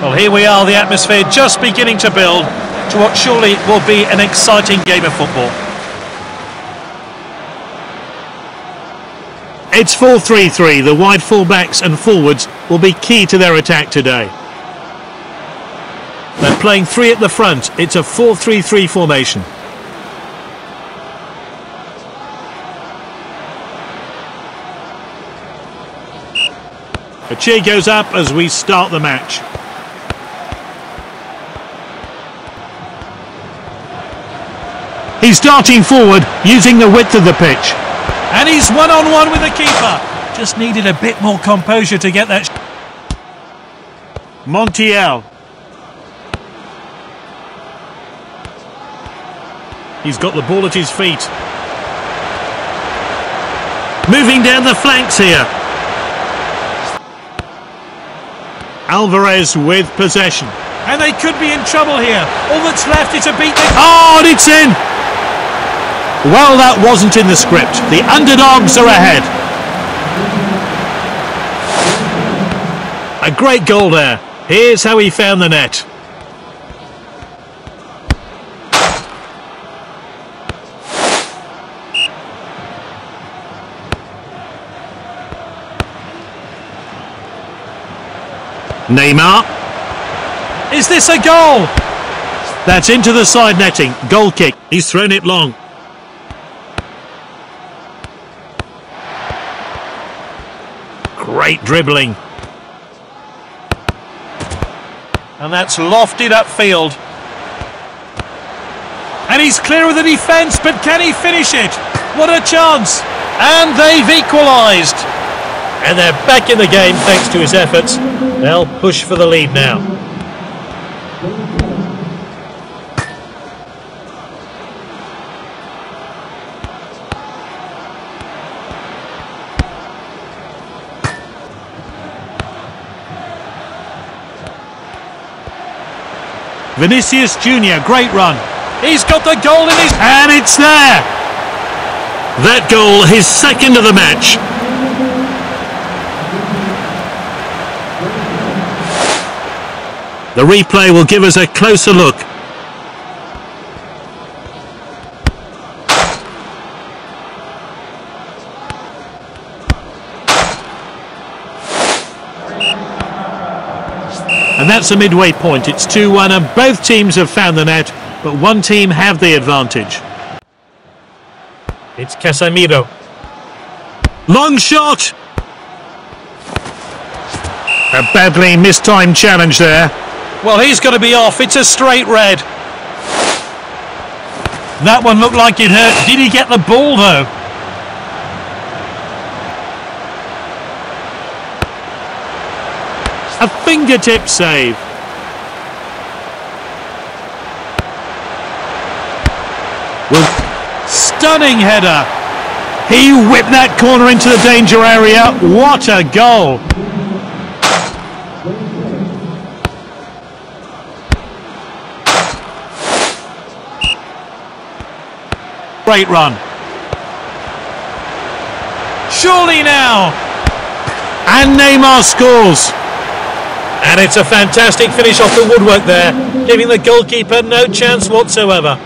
Well, here we are, the atmosphere just beginning to build to what surely will be an exciting game of football. It's 4-3-3. The wide fullbacks and forwards will be key to their attack today. They're playing three at the front. It's a 4-3-3 formation. A cheer goes up as we start the match. He's darting forward using the width of the pitch. And he's one-on-one with the keeper. Just needed a bit more composure to get that. Montiel. He's got the ball at his feet. Moving down the flanks here. Alvarez with possession. And they could be in trouble here. All that's left is to beat the... Oh, and it's in! Well, that wasn't in the script. The underdogs are ahead. A great goal there. Here's how he found the net. Neymar. Is this a goal? That's into the side netting. Goal kick. He's thrown it long. Great dribbling. And that's lofted upfield. And he's clear of the defence, but can he finish it? What a chance! And they've equalised. And they're back in the game thanks to his efforts. They'll push for the lead now. Vinicius Junior, great run. He's got the goal in his... And it's there! That goal, his second of the match. The replay will give us a closer look. And that's a midway point. It's 2-1 and both teams have found the net, but one team have the advantage. It's Casemiro. Long shot! A badly mistimed challenge there. Well, he's got to be off. It's a straight red. That one looked like it hurt. Did he get the ball, though? A fingertip save. Well, stunning header. He whipped that corner into the danger area. What a goal. Great run. Surely now. And Neymar scores. And it's a fantastic finish off the woodwork there, giving the goalkeeper no chance whatsoever.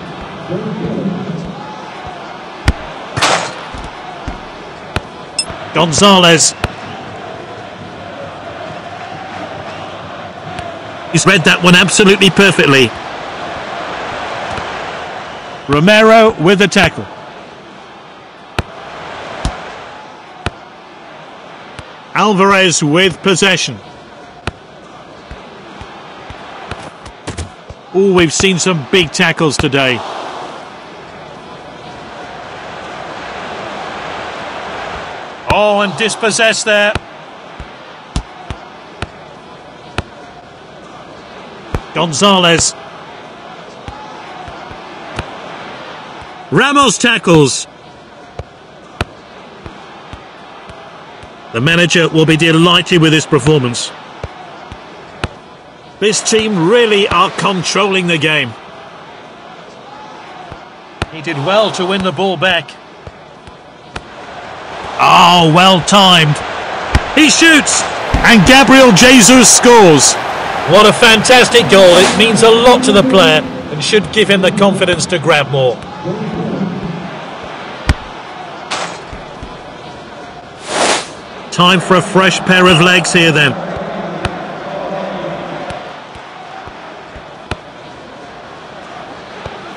Gonzalez. He's read that one absolutely perfectly. Romero with the tackle. Alvarez with possession. Oh, we've seen some big tackles today. Oh, and dispossessed there. Gonzalez. Ramos tackles. The manager will be delighted with his performance. This team really are controlling the game. He did well to win the ball back. Oh, well timed. He shoots, and Gabriel Jesus scores. What a fantastic goal. It means a lot to the player and should give him the confidence to grab more. Time for a fresh pair of legs here then.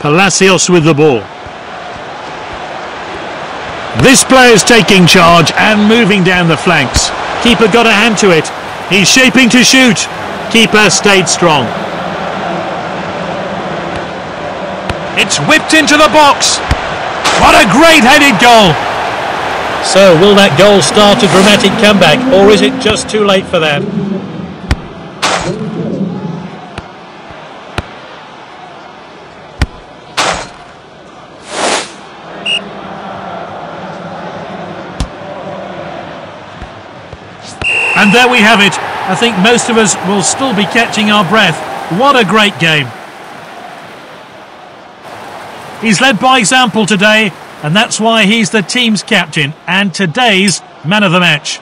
Palacios with the ball. This player's taking charge and moving down the flanks. Keeper got a hand to it. He's shaping to shoot. Keeper stayed strong. It's whipped into the box. What a great headed goal. So, will that goal start a dramatic comeback, or is it just too late for that? And there we have it. I think most of us will still be catching our breath. What a great game. He's led by example today, and that's why he's the team's captain and today's man of the match.